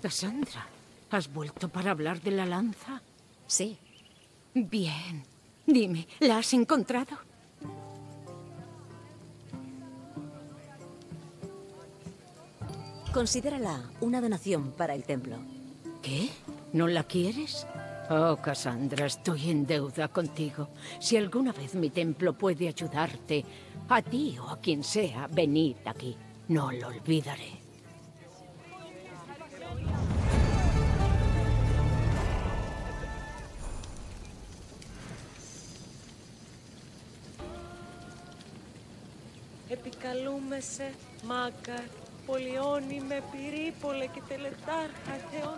Cassandra, ¿has vuelto para hablar de la lanza? Sí. Bien. Dime, ¿la has encontrado? Considérala una donación para el templo. ¿Qué? ¿No la quieres? Oh, Cassandra, estoy en deuda contigo. Si alguna vez mi templo puede ayudarte, a ti o a quien sea, venid aquí. No lo olvidaré. επικαλούμε σε μάγκαρ, πολιώνει με πυρίπολε και τελετάρχα θεών.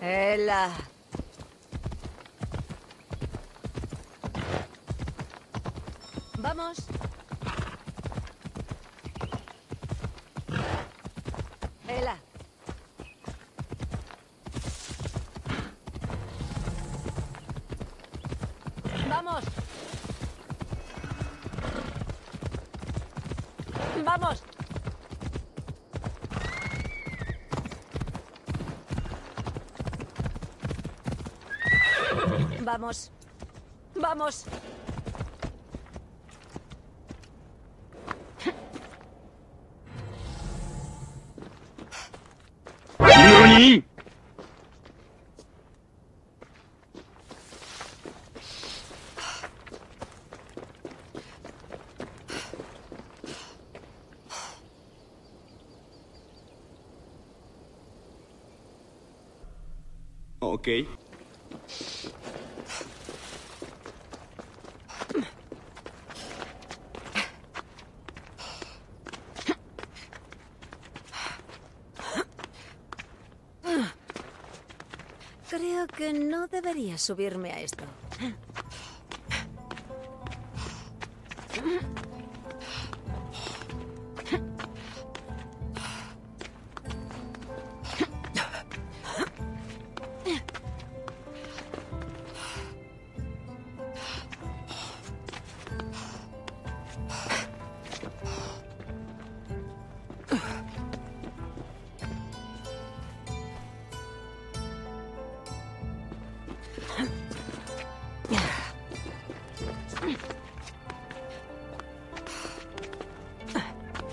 Έλα, Vamos. Vamos. Vamos. Vamos. Vamos. Ok. Creo que no debería subirme a esto.